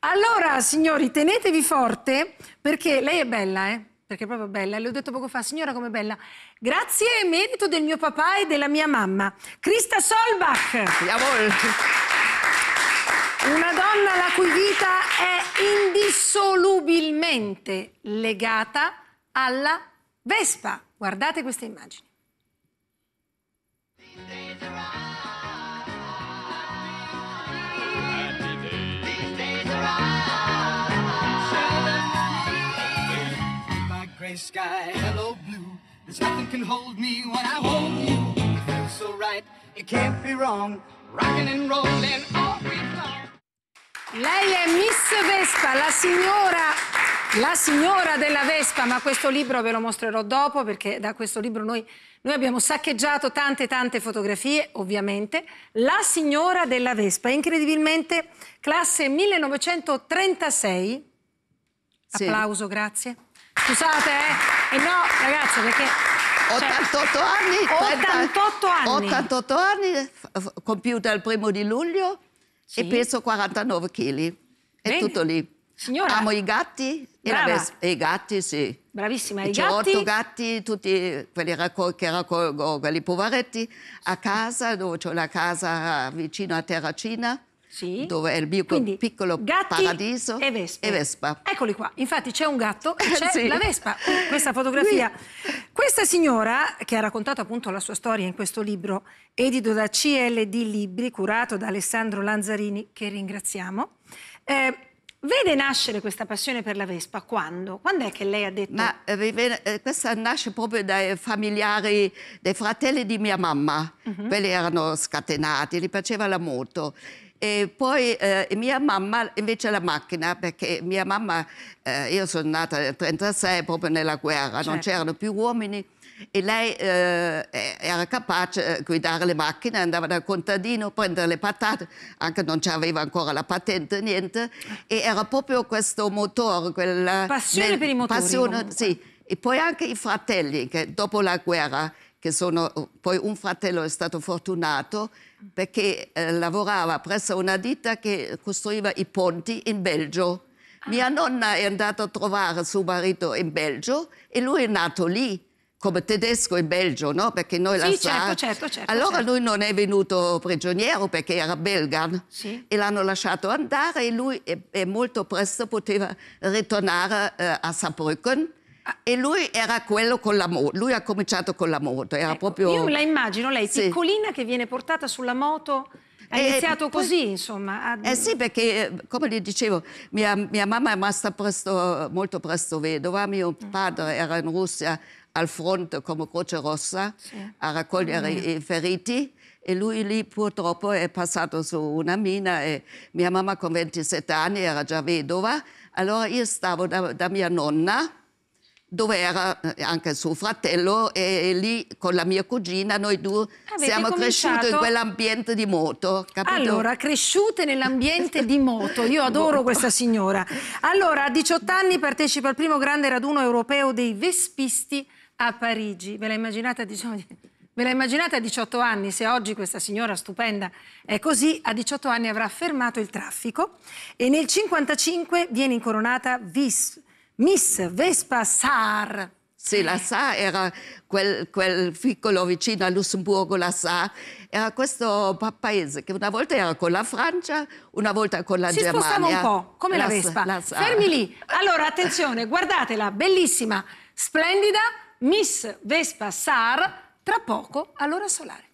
Allora, signori, tenetevi forte perché lei è bella, eh? Perché è proprio bella. Le ho detto poco fa, signora, come bella. Grazie e merito del mio papà e della mia mamma. Krista Solbach. Jawohl. Una donna la cui vita è indissolubilmente legata alla Vespa. Guardate queste immagini. Gray sky, hello blue. There's nothing can hold me when I hold you. It feels so right, it can't be wrong. Rocking and rolling all week long. Lei è Miss Vespa, la signora, la signora della Vespa, ma questo libro ve lo mostrerò dopo perché da questo libro noi, noi abbiamo saccheggiato tante tante fotografie, ovviamente. La signora della Vespa, incredibilmente classe 1936. Sì. Applauso, grazie. Scusate, eh? Eh no, ragazzi, perché... cioè, 88 anni. 88 anni. 88 anni, compiuta il primo di luglio Sì. e peso 49 kg. È Bene. tutto lì. Signora. Amo i gatti e, i gatti, sì. Bravissima, i gatti... otto gatti, tutti quelli raccol- che raccolgo, quelli poveretti, a casa, dove ho la casa vicino a Terracina, Sì. dove è il mio Quindi, piccolo paradiso. e. E Vespa. Eccoli qua. Infatti c'è un gatto e c'è Sì. la Vespa. Questa fotografia. Questa signora, che ha raccontato appunto la sua storia in questo libro, edito da CLD Libri, curato da Alessandro Lanzarini, che ringraziamo, eh, vede nascere questa passione per la Vespa quando? Quando è che lei ha detto... Ma eh, eh, questa nasce proprio dai familiari, dei fratelli di mia mamma. Mhm. Quelli erano scatenati, gli piaceva la moto. E poi eh, mia mamma invece la macchina, perché mia mamma, eh, io sono nata nel 1936 proprio nella guerra, non Certo. c'erano più uomini e lei eh, era capace di guidare le macchine, andava dal contadino a prendere le patate, anche non c'aveva ancora la patente, niente, e era proprio questo motore, quella Passione per i motori, passione, sì. E poi anche i fratelli, che dopo la guerra, che sono, poi un fratello è stato fortunato perché eh, lavorava presso una ditta che costruiva i ponti in Belgio. Ah. Mia nonna è andata a trovare suo marito in Belgio e lui è nato lì come tedesco in Belgio, no? Perché noi la Sì, sa. certo, certo, certo, Allora certo. lui non è venuto prigioniero perché era belga Sì. e l'hanno lasciato andare e lui e, e molto presto poteva ritornare eh, a Saarbrücken. Ah. E lui era quello con la moto, lui ha cominciato con la moto, era Ecco, proprio... Io la immagino, lei Sì. piccolina che viene portata sulla moto, ha Eh, iniziato poi- così, insomma. a- Eh sì, perché eh, come le dicevo, mia, mia mamma è rimasta presto, molto presto vedova, mio Mm. padre era in Russia al fronte come Croce Rossa a raccogliere i, i feriti e lui lì purtroppo è passato su una mina e mia mamma con 27 anni era già vedova, allora io stavo da, da mia nonna dove era eh, anche suo fratello e, lì con la mia cugina noi due Avete siamo cresciuti in quell'ambiente di moto, capito? Allora, cresciute nell'ambiente di moto, io adoro questa signora. Allora, a 18 anni partecipa al primo grande raduno europeo dei vespisti a Parigi. Ve la immaginate a 18, ve la immaginate a 18 anni? Se oggi questa signora stupenda è così, a 18 anni avrà fermato il traffico e nel 55 viene incoronata vis- Miss Vespa Saar. Sì, la Sa era quel, quel piccolo vicino a Lussemburgo, la Sa, era questo pa- paese che una volta era con la Francia, una volta con la Si Germania. spostava un po', come la, Sa- Vespa. la. Fermi lì. Allora, attenzione, guardatela, bellissima, splendida, Miss Vespa Sar, tra poco all'ora solare.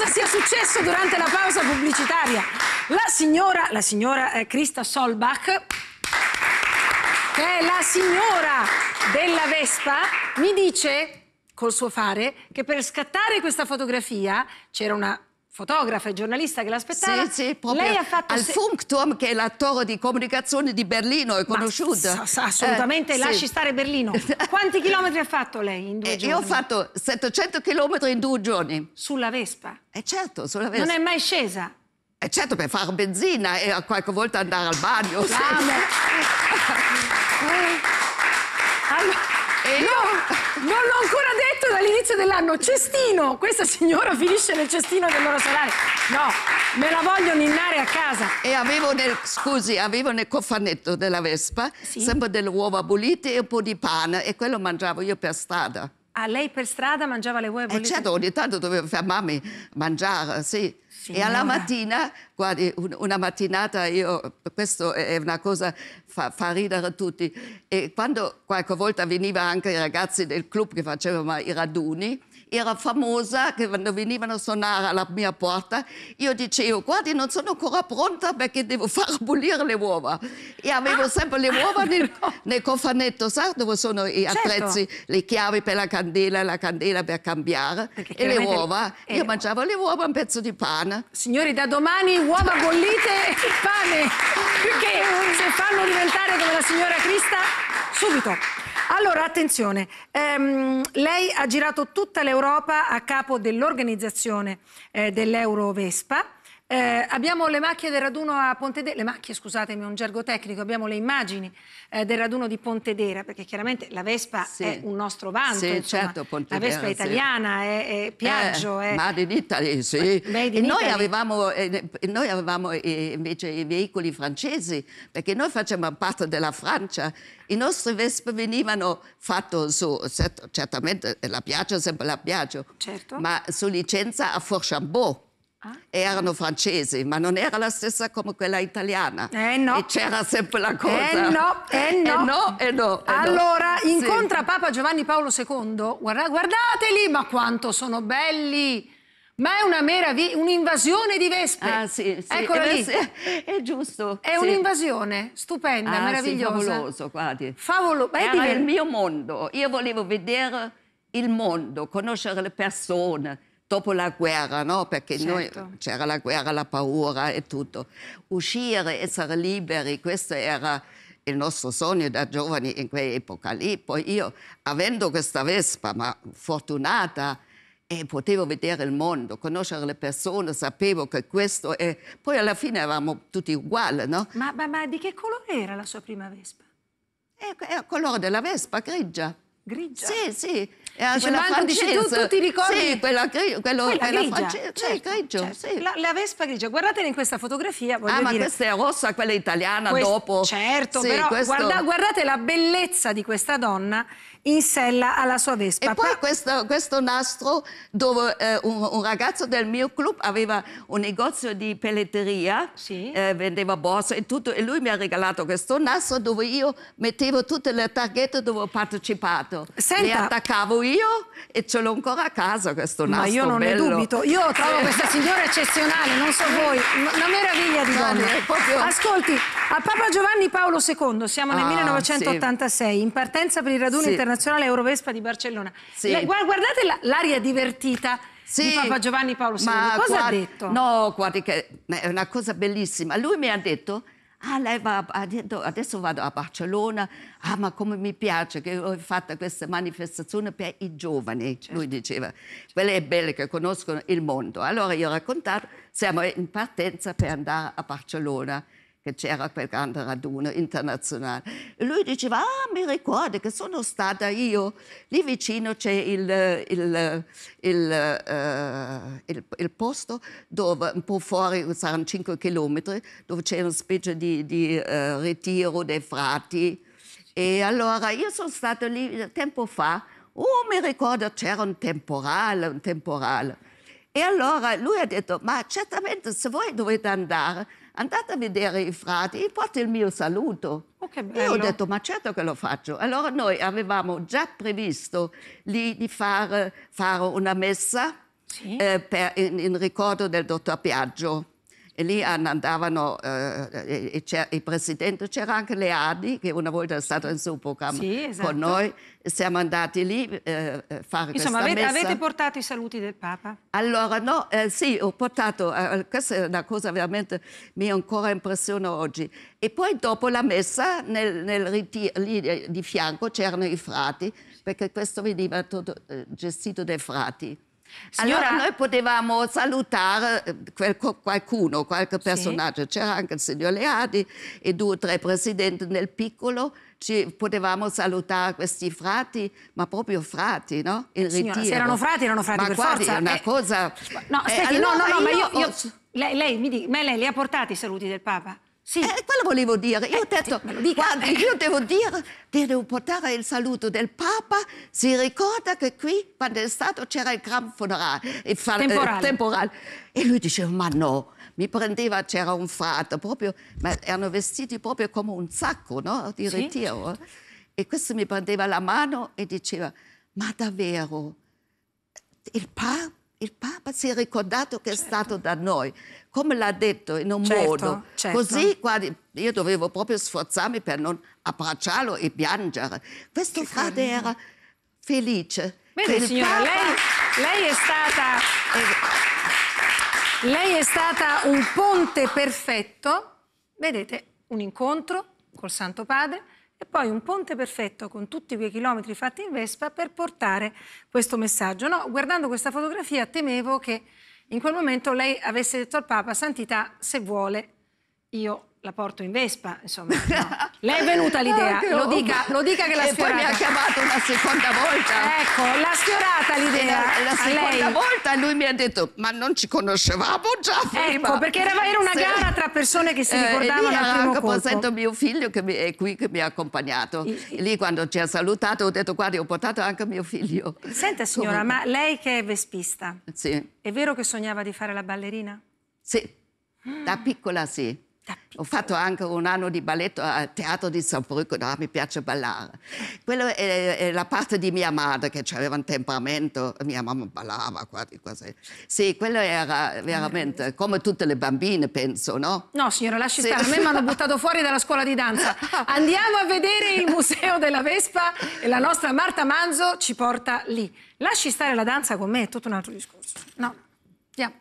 Cosa sia successo durante la pausa pubblicitaria. La signora, la signora eh, Krista Solbach, che è la signora della Vespa, mi dice col suo fare che per scattare questa fotografia c'era una fotografa e giornalista che l'aspettava. Sì, sì, proprio Lei ha fatto al se- Funkturm, che è la torre di comunicazione di Berlino, è conosciuta. assolutamente, Eh, sì. lasci stare Berlino. Quanti chilometri ha fatto lei in due Eh, giorni? io ho fatto 700 km in due giorni. Sulla Vespa. E certo, sulla Non Vespa. è mai scesa. E certo, per fare benzina e a qualche volta andare al bagno. sì. L'amo. Allora, Io... non l'ho ancora detto dall'inizio all'inizio dell'anno, cestino, questa signora finisce nel cestino del loro salario. No, me la voglio ninnare a casa. E avevo nel, scusi, avevo nel cofanetto della Vespa sì? sempre delle uova bollite e un po' di pane e quello mangiavo io per strada. Ah, lei per strada mangiava le uova bollite? Eh certo, ogni tanto dovevo fermarmi a mangiare, sì. Signora. E alla mattina, guardi, una mattinata io, questo è una cosa, fa, fa, ridere tutti, e quando qualche volta venivano anche i ragazzi del club che facevano i raduni, era famosa che quando venivano a suonare alla mia porta io dicevo guardi non sono ancora pronta perché devo far bollire le uova. E avevo sempre le uova nel, nel cofanetto sa dove sono i certo. attrezzi? Le chiavi per la candela la candela per cambiare. Perché e le uova? eh, io mangiavo le uova un pezzo di pane. Signori da domani uova bollite e pane perché se fanno diventare come la signora Crista subito allora, attenzione, ehm, lei ha girato tutta l'Europa a capo dell'organizzazione eh, dell'Euro Vespa. Eh, abbiamo le macchie del raduno a Pontedera, le macchie scusatemi, è un gergo tecnico, abbiamo le immagini eh, del raduno di Pontedera, perché chiaramente la Vespa sì. è un nostro vanto, sì, insomma. certo, Pontedera, la Vespa è italiana, sì. è, è Piaggio. Eh, è... Made in Italy, sì. In e noi avevamo, eh, noi avevamo eh, invece i veicoli francesi, perché noi facciamo parte della Francia. I nostri Vespe venivano fatti su, certamente la Piaggio, sempre la Piaggio, certo. ma su licenza a Forchambault. Ah. Erano francesi, ma non era la stessa come quella italiana. Eh no. E c'era sempre la cosa. Eh no, eh no. Eh no, eh no. Eh allora, no. incontra sì. Papa Giovanni Paolo II. Guarda, guardateli, ma quanto sono belli! Ma è una meraviglia, un'invasione di vespe. Ah, sì, sì. Eccola eh, lì. È giusto. È sì. un'invasione stupenda, ah, meravigliosa. Sì, favoloso, guardi. Favoloso. Era il mio mondo. Io volevo vedere il mondo, conoscere le persone dopo la guerra, no? perché certo. c'era la guerra, la paura e tutto. Uscire, essere liberi, questo era il nostro sogno da giovani in quell'epoca lì. Poi io, avendo questa Vespa, ma fortunata, e potevo vedere il mondo, conoscere le persone, sapevo che questo è... Poi alla fine eravamo tutti uguali, no? Ma, ma, ma di che colore era la sua prima Vespa? È, è il colore della Vespa, grigia. Grigia? Sì, sì. Era dice, francese. Dici, tu, tu ti ricordi? Sì, quella, quello, quella, grigia. francese. Certo, sì, grigio, certo. sì. La, la, Vespa grigia. Guardatela in questa fotografia, Ah, dire. ma questa è rossa, quella italiana Quest... dopo. Certo, sì, però questo... guarda, guardate la bellezza di questa donna in sella alla sua Vespa. E poi questo, questo nastro dove eh, un, un, ragazzo del mio club aveva un negozio di pelletteria, sì. eh, vendeva borse e tutto, e lui mi ha regalato questo nastro dove io mettevo tutte le targhette dove ho partecipato. Senta. Le attaccavo io e ce l'ho ancora a casa questo nastro Ma io non bello. ne dubito. Io trovo questa signora eccezionale, non so voi, una meraviglia di donna. Proprio... Ascolti, a Papa Giovanni Paolo II, siamo nel ah, 1986, sì. in partenza per il raduno sì. internazionale Eurovespa di Barcellona. Sì. Le, guardate l'aria divertita sì, di Papa Giovanni Paolo II. Ma Cosa guardi, ha detto? No, guardi che è una cosa bellissima. Lui mi ha detto Ah, lei va, adesso vado a Barcellona, ah, ma come mi piace che ho fatto questa manifestazione per i giovani, certo. lui diceva, quelle belle che conoscono il mondo. Allora io ho raccontato, siamo in partenza per andare a Barcellona che c'era quel grande raduno internazionale. E lui diceva, ah, mi ricordo che sono stata io, lì vicino c'è il, il, il, uh, il, posto dove, un po' fuori, saranno 5 chilometri, dove c'è una specie di, di uh, ritiro dei frati. E allora io sono stata lì tempo fa, oh, mi ricordo c'era un temporale, un temporale. E allora lui ha detto, ma certamente se voi dovete andare, andate a vedere i frati, gli porto il mio saluto. Oh, e ho detto, ma certo che lo faccio. Allora noi avevamo già previsto lì di fare, fare una messa sì. eh, per, in, in ricordo del dottor Piaggio e lì andavano eh, il presidente, c'era anche Leadi che una volta è stato in suo programma sì, esatto. con noi, siamo andati lì eh, a fare Insomma, avete, messa. avete portato i saluti del Papa? Allora, no, eh, sì, ho portato, eh, questa è una cosa veramente mi ancora impressiona oggi. E poi dopo la messa, nel, nel ritiro, lì di fianco c'erano i frati, perché questo veniva tutto, eh, gestito dai frati. Signora... Allora noi potevamo salutare eh, qualcuno, qualche personaggio. Sì. C'era anche il signor Leadi e due o tre presidenti nel piccolo ci potevamo salutare questi frati, ma proprio frati, no? In Signora, ritiro. se erano frati, erano frati ma per guardi, forza. è una Eh, cosa... No, Eh, aspetti, no, no, allora no, ma io... io- Lei, lei mi dica, ma lei li ha portati i saluti del Papa? Sì. Eh, quello volevo dire. Io ho detto, sì, dica. guardi, io devo dire, devo portare il saluto del Papa. Si ricorda che qui, quando è stato, c'era il gran funerale, il eh, Temporale. temporale. E lui diceva, ma no, mi prendeva, c'era un frate, proprio, ma erano vestiti proprio come un sacco, no? Di Sì. ritiro. E questo mi prendeva la mano e diceva, ma davvero, il Papa, il Papa si è ricordato che è stato da noi, come l'ha detto in un Certo, modo. certo. Così, guardi, io dovevo proprio sforzarmi per non abbracciarlo e piangere. Questo frate era felice. che Vede signora, Papa- lei, lei è stata... Lei è stata un ponte perfetto, vedete, un incontro col Santo Padre e poi un ponte perfetto con tutti quei chilometri fatti in Vespa per portare questo messaggio. No, guardando questa fotografia temevo che in quel momento lei avesse detto al Papa, Santità, se vuole, io la porto in Vespa, insomma. no. Le è venuta l'idea, Ah, che lo roba. dica, lo dica che l'ha E poi mi ha sfiorata. chiamato una seconda volta. Ecco, l'ha sfiorata l'idea la, la seconda lei. volta lui mi ha detto, ma non ci conoscevamo già prima. Ecco, perché era, era una Sì. gara tra persone che si Eh, ricordavano lì al primo anche colpo. presente mio figlio che mi, è qui che mi ha accompagnato. E lì quando ci ha salutato ho detto guardi ho portato anche mio figlio. Senta signora, Come- ma lei che è vespista, Sì, è vero che sognava di fare la ballerina? sì, da piccola sì. Ho fatto anche un anno di balletto al Teatro di Saarbrücken, no, mi piace ballare. Quello è, è la parte di mia madre che aveva un temperamento, mia mamma ballava, guardi così. Sì, quello era veramente come tutte le bambine, penso, no? No, signora, lasci Sì. stare. A me mi hanno buttato fuori dalla scuola di danza. Andiamo a vedere il Museo della Vespa e la nostra Marta Manzo ci porta lì. Lasci stare la danza con me, è tutto un altro discorso. No, andiamo.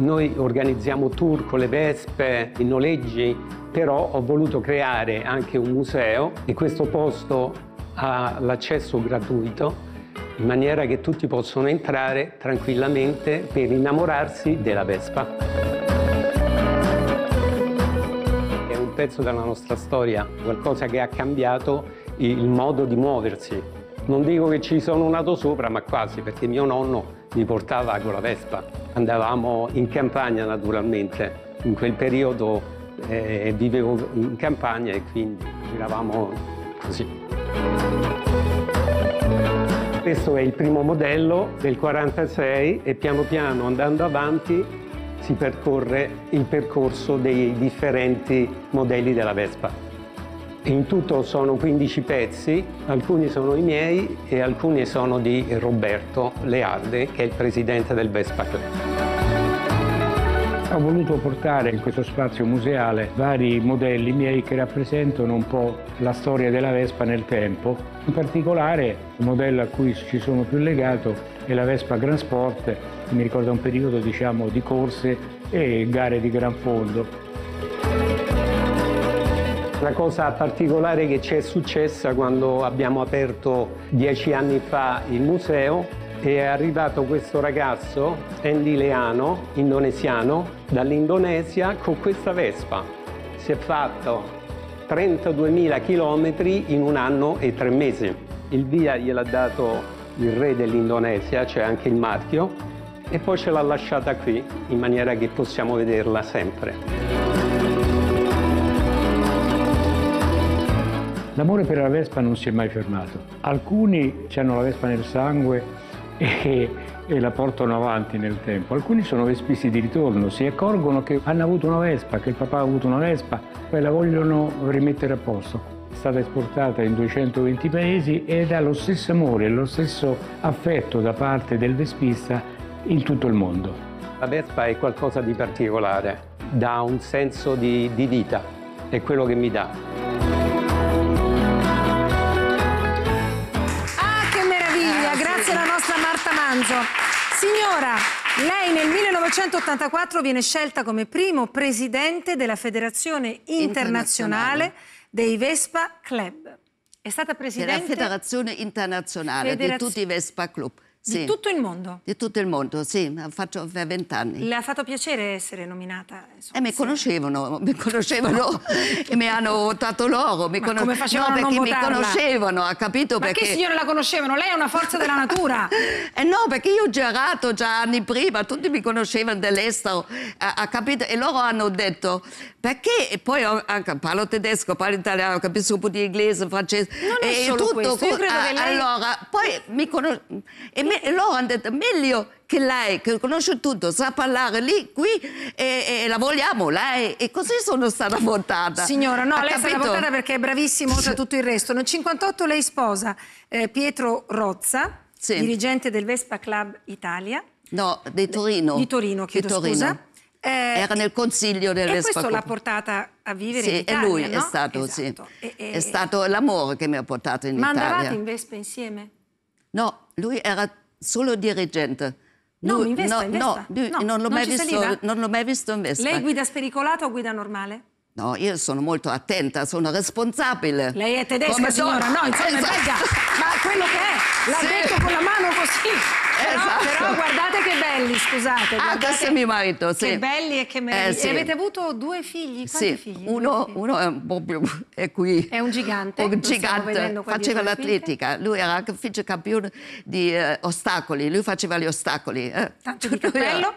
Noi organizziamo tour con le vespe, i noleggi, però ho voluto creare anche un museo e questo posto ha l'accesso gratuito in maniera che tutti possono entrare tranquillamente per innamorarsi della Vespa. È un pezzo della nostra storia, qualcosa che ha cambiato il modo di muoversi. Non dico che ci sono nato sopra, ma quasi, perché mio nonno mi portava con la Vespa. Andavamo in campagna naturalmente. In quel periodo eh, vivevo in campagna e quindi giravamo così. Questo è il primo modello del 46 e piano piano andando avanti si percorre il percorso dei differenti modelli della Vespa. In tutto sono 15 pezzi, alcuni sono i miei e alcuni sono di Roberto Lealde, che è il presidente del Vespa Club. Ho voluto portare in questo spazio museale vari modelli miei che rappresentano un po' la storia della Vespa nel tempo. In particolare il modello a cui ci sono più legato è la Vespa Grand Sport, che mi ricorda un periodo diciamo, di corse e gare di gran fondo. La cosa particolare che ci è successa quando abbiamo aperto dieci anni fa il museo è arrivato questo ragazzo, Andy Leano, indonesiano, dall'Indonesia con questa Vespa. Si è fatto 32.000 chilometri in un anno e tre mesi. Il via gliel'ha dato il re dell'Indonesia, c'è anche il marchio, e poi ce l'ha lasciata qui in maniera che possiamo vederla sempre. L'amore per la Vespa non si è mai fermato. Alcuni hanno la Vespa nel sangue e, e la portano avanti nel tempo. Alcuni sono vespisti di ritorno, si accorgono che hanno avuto una Vespa, che il papà ha avuto una Vespa e la vogliono rimettere a posto. È stata esportata in 220 paesi ed ha lo stesso amore, lo stesso affetto da parte del vespista in tutto il mondo. La Vespa è qualcosa di particolare, dà un senso di, di vita, è quello che mi dà. Nostra Marta Manzo. Signora, lei nel 1984 viene scelta come primo presidente della Federazione Internazionale dei Vespa Club. È stata Della presidente Federazione Internazionale Federaz- di tutti i Vespa Club. Di Sì. tutto il mondo. Di tutto il mondo, sì, faccio per vent'anni. Le ha fatto piacere essere nominata? insomma, E mi conoscevano, mi conoscevano e mi hanno votato loro. Mi Ma come facevano no, perché mi votarla? conoscevano, ha capito? Ma perché... che signore la conoscevano? Lei è una forza della natura. Eh no, perché io ho girato già anni prima, tutti mi conoscevano dall'estero, ha, ha capito? E loro hanno detto, perché? E poi anche parlo tedesco, parlo italiano, capisco un po' di inglese, francese. Non è e solo questo, io credo ah, che lei- Allora, poi mi conosco... E, me- e loro hanno detto, meglio che lei, che conosce tutto, sa parlare lì, qui, e, e la vogliamo lei. E così sono stata votata. Signora, no, Ha lei è stata capito? votata perché è bravissima oltre a tutto il resto. Nel 58 lei sposa eh, Pietro Rozza, Sì. dirigente del Vespa Club Italia. No, di Torino. Di Torino, chiedo Di Torino. scusa. Eh, Era nel consiglio del e Vespa questo Club. l'ha portata a vivere in Sì, Italia, e lui è no? stato, Esatto. sì. E- e- È stato l'amore che mi ha portato in Ma Italia. andavate in Vespa insieme? No, lui era solo dirigente. No, Lui- in Vespa, no, in Vespa. no, lui- No, non, l'ho non mai visto, non l'ho mai visto in Vespa. Lei guida spericolata o guida normale? No, io sono molto attenta, sono responsabile. Lei è tedesca, Come signora? donna. No, insomma, Esatto. belga. Ma quello che è, l'ha Sì. detto con la mano così. Però, Esatto. però guardate che belli, scusate. Ah, guardate questo è mio marito, sì. Che belli e che meraviglia. Eh, sì. E avete avuto due figli? Quanti Sì, figli? Uno, figli. uno è un po' più, è qui. È un gigante, Un gigante, faceva l'atletica. Lui era anche vice campione di eh, ostacoli, lui faceva gli ostacoli. eh. Tanto di cappello.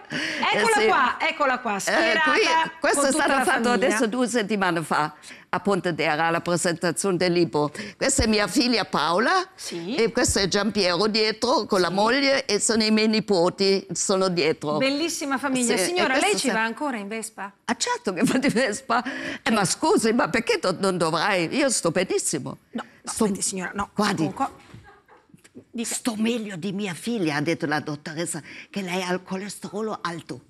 Eccola sì. qua, eccola qua, Eh, qui- questo è stato fatto famiglia. adesso due settimane fa a Pontedera alla presentazione del libro. Questa è mia figlia Paola Sì. e questo è Giampiero dietro con la moglie e sono i miei nipoti, sono dietro. Bellissima famiglia. Sì, Signora, lei ci va ancora in Vespa? Ah certo che fa di Vespa. Eh, ma scusi, ma perché do- non dovrai? Io sto benissimo. No, no, Sto- aspetti, signora, no. Guardi, Dica. sto meglio di mia figlia, ha detto la dottoressa, che lei ha il colesterolo alto.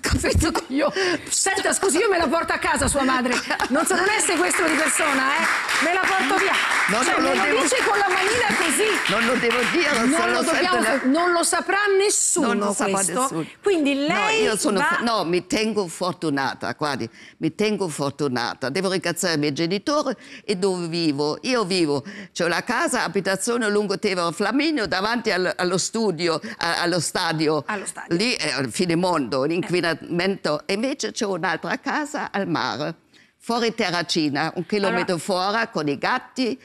Capito? Io, senta, scusi, io me la porto a casa sua madre. Non, so, non è sequestro di persona, eh? Me la porto via. No, cioè, non me lo devo- dice con la manina così. Non lo devo dire, se Non lo, dobbiamo- la- non lo saprà nessuno Non lo saprà nessuno. Quindi No, lei io sono va... no, mi tengo fortunata, guardi, mi tengo fortunata. Devo ringraziare i miei genitori e dove vivo. Io vivo, c'ho la casa, abitazione lungo Tevere Flaminio, davanti al- allo studio, a- allo stadio. Allo stadio. Lì è il fine mondo, l'inquinamento. E invece c'ho un'altra casa al mare, fuori Terracina, un chilometro fuori, con i gatti,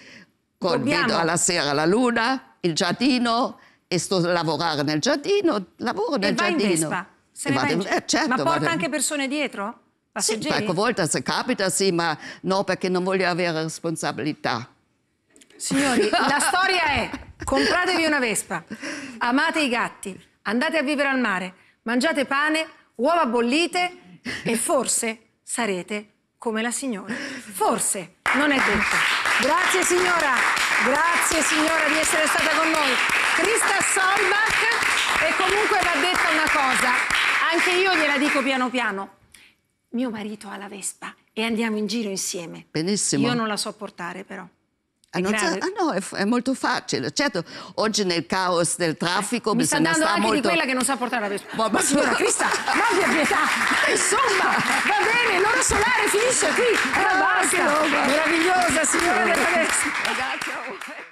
con Dobbiamo- vedo alla sera la luna, il giardino. E sto a lavorare nel giardino, lavoro nel E in giardino. Vespa? Se E vado- in- eh, certo, Ma porta vado- anche persone dietro? Sì, Passeggeri? qualche volta se capita sì, ma no perché non voglio avere responsabilità. Signori, la storia è compratevi una Vespa, amate i gatti, andate a vivere al mare, mangiate pane, uova bollite e forse sarete come la signora. Forse, non è detto. Grazie signora, grazie signora di essere stata con noi. Krista Solbach e comunque va detta una cosa, anche io gliela dico piano piano. Mio marito ha la Vespa e andiamo in giro insieme. Benissimo. Io non la so portare però. Ah, sa- ah, no, è, è molto facile. Certo, oggi nel caos del traffico Mi sta bisogna dando anche molto... di quella che non sa portare la Vespa. Ma- Ma signora Crista, ma abbia pietà! Insomma, va bene, l'ora solare finisce qui. Ora basta. Meravigliosa, signora della Vespa. Ragazzi, oh.